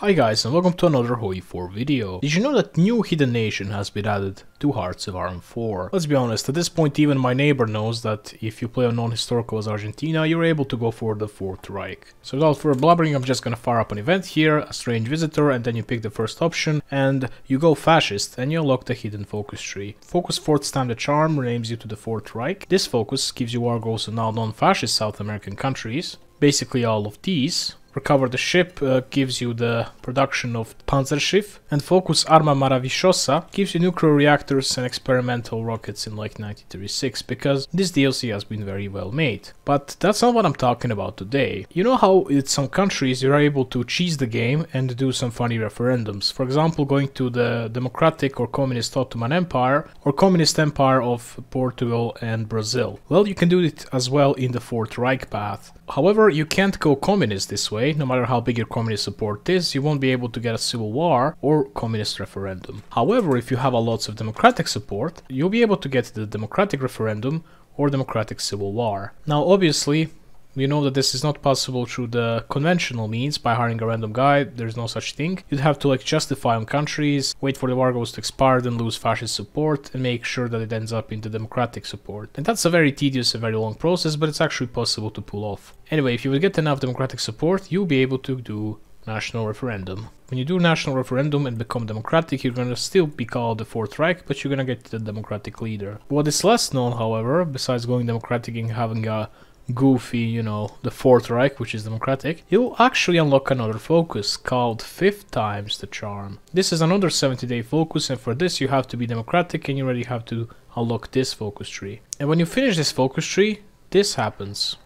Hi guys and welcome to another Hoi 4 video. Did you know that new hidden nation has been added to Hearts of Iron 4? Let's be honest, at this point even my neighbor knows that if you play a non-historical as Argentina, you're able to go for the Fourth Reich. So without further blubbering, I'm just gonna fire up an event here, a strange visitor, and then you pick the first option, and you go fascist, and you unlock the hidden focus tree. Focus Fourth Time's the Charm renames you to the Fourth Reich. This focus gives you war goals in all non-fascist South American countries, basically all of these, Recover the ship uh, gives you the production of Panzerschiff, and Focus Arma Maravillosa gives you nuclear reactors and experimental rockets in like 1936, because this DLC has been very well made. But that's not what I'm talking about today. You know how in some countries you're able to cheese the game and do some funny referendums. For example, going to the Democratic or Communist Ottoman Empire or Communist Empire of Portugal and Brazil. Well, you can do it as well in the Fourth Reich path. However, you can't go communist this way, no matter how big your communist support is, you won't be able to get a civil war or communist referendum. However, if you have a lots of democratic support, you'll be able to get the democratic referendum or democratic civil war. Now, obviously, we know that this is not possible through the conventional means by hiring a random guy, there's no such thing. You'd have to like justify on countries, wait for the war goals to expire, then lose fascist support, and make sure that it ends up into democratic support. And that's a very tedious and very long process, but it's actually possible to pull off. Anyway, if you would get enough democratic support, you'll be able to do national referendum. When you do national referendum and become democratic, you're gonna still be called the Fourth Reich, but you're gonna get the democratic leader. What is less known, however, besides going democratic and having a goofy, you know, the Fourth Reich, which is democratic, you'll actually unlock another focus called Fifth Times the Charm. This is another 70 day focus, and for this you have to be democratic and you already have to unlock this focus tree. And when you finish this focus tree, this happens.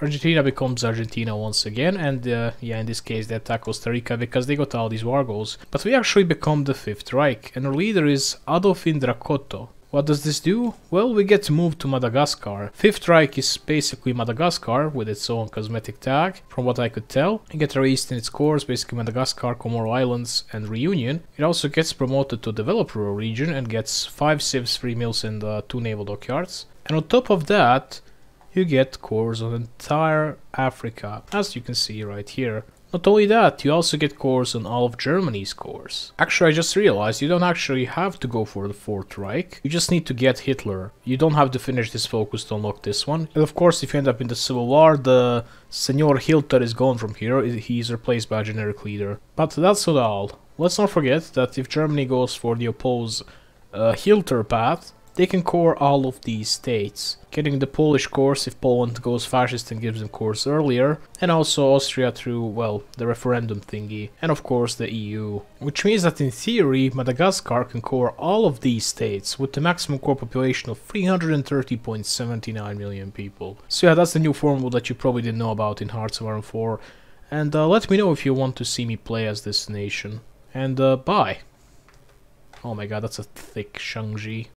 Argentina becomes Argentina once again, and uh, yeah, in this case they attack Costa Rica because they got all these war goals. But we actually become the Fifth Reich, and our leader is Adolfin Dracotto. What does this do? Well, we get moved to Madagascar. Fifth Reich is basically Madagascar with its own cosmetic tag, from what I could tell. You get raised in its cores, basically Madagascar, Comoro Islands, and Reunion. It also gets promoted to developer region and gets 5 civs, 3 mills, and uh, 2 naval dockyards. And on top of that, you get cores on entire Africa, as you can see right here. Not only that, you also get cores on all of Germany's cores. Actually, I just realized you don't actually have to go for the Fourth Reich, you just need to get Hitler. You don't have to finish this focus to unlock this one. And of course, if you end up in the Civil War, the Senor Hitler is gone from here, he's replaced by a generic leader. But that's not all. Let's not forget that if Germany goes for the opposed uh, Hitler path, they can core all of these states, getting the Polish cores if Poland goes fascist and gives them cores earlier, and also Austria through, well, the referendum thingy, and of course the EU. Which means that in theory, Madagascar can core all of these states with the maximum core population of 330.79 million people. So yeah, that's the new formula that you probably didn't know about in Hearts of Iron 4, and uh, let me know if you want to see me play as this nation. And uh, bye! Oh my god, that's a thick Shang-Chi.